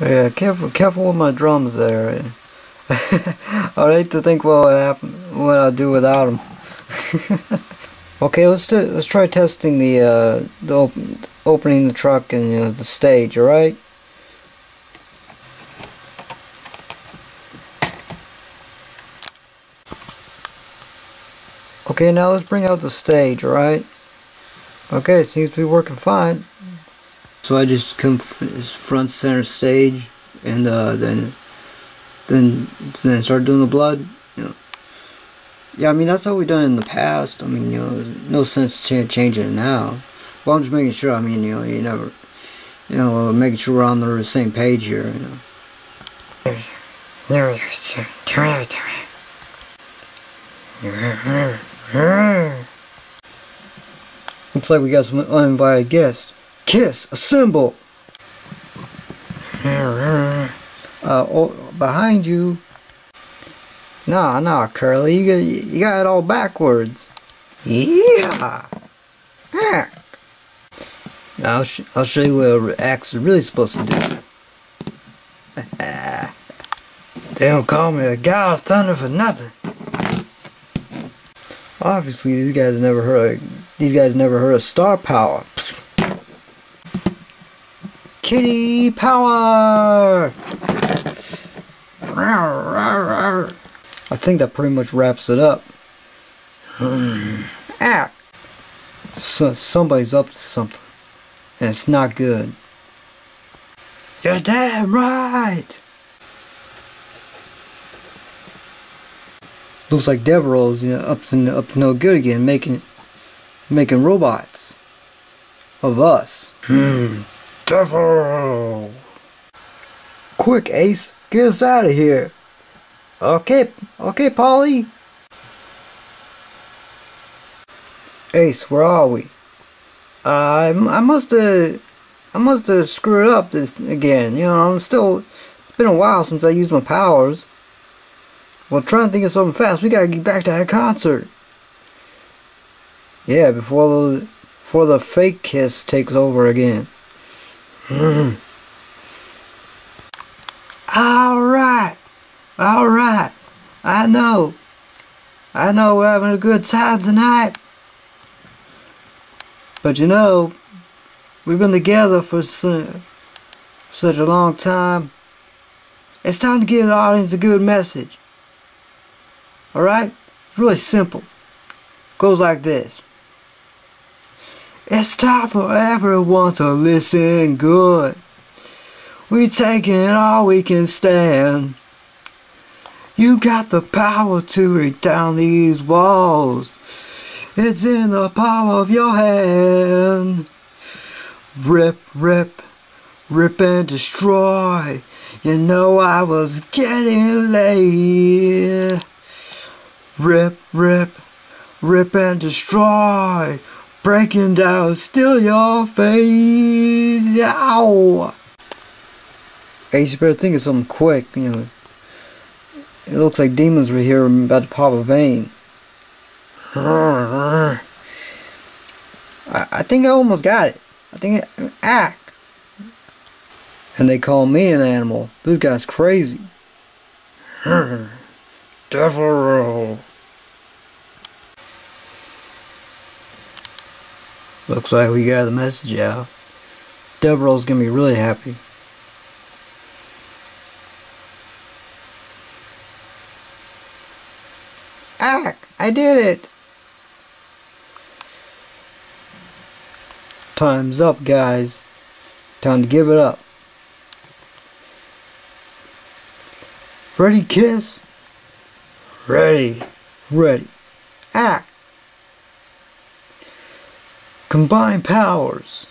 Yeah, careful, careful with my drums there. I'd hate to think what would happen, what I'd do without them. okay, let's let's try testing the uh, the op opening the truck and you know, the stage. All right. Okay, now let's bring out the stage. All right. Okay, seems to be working fine. So I just come front center stage and uh, then then then start doing the blood. You know. Yeah, I mean that's how we done in the past. I mean, you know, no sense ch changing it now. But I'm just making sure. I mean, you know, you never, you know, making sure we're on the same page here. You know. There we go, sir. Turn it, turn it. Looks like we got some uninvited guests. Kiss, a symbol. Uh, oh, behind you. Nah, nah, Curly, you got, you got it all backwards. Yeah. Now I'll, sh I'll show you what Axe is really supposed to do. they don't call me a god of thunder for nothing. Obviously, these guys never heard. These guys never heard of star power. Kitty power! I think that pretty much wraps it up. ah! So, somebody's up to something. And it's not good. You're damn right! Looks like Devereaux's you know, up to up to no good again, making making robots of us. Hmm. Devil! Quick, Ace, get us out of here. Okay, okay, Polly. Ace, where are we? Uh, I, I must have, I must have screwed up this again. You know, I'm still. It's been a while since I used my powers. Well, try and think of something fast. We gotta get back to that concert. Yeah, before the, before the fake kiss takes over again. All right, all right. I know. I know we're having a good time tonight. But you know, we've been together for such a long time. It's time to give the audience a good message. Alright? It's really simple. goes like this. It's time for everyone to listen good. We taking all we can stand. You got the power to break down these walls. It's in the palm of your hand. Rip, rip, rip and destroy. You know I was getting late. Rip, rip, rip and destroy. Breaking down, steal your face. Ow! Hey, you better think of something quick, you know. It looks like demons were here um, about to pop a vein. I, I think I almost got it. I think it, act. And they call me an animal. This guy's crazy. Devil. Looks like we got the message out. Devereaux's gonna be really happy. Ack! I did it! Time's up, guys. Time to give it up. Ready, kiss? Ready. Ready. Act. Combine powers.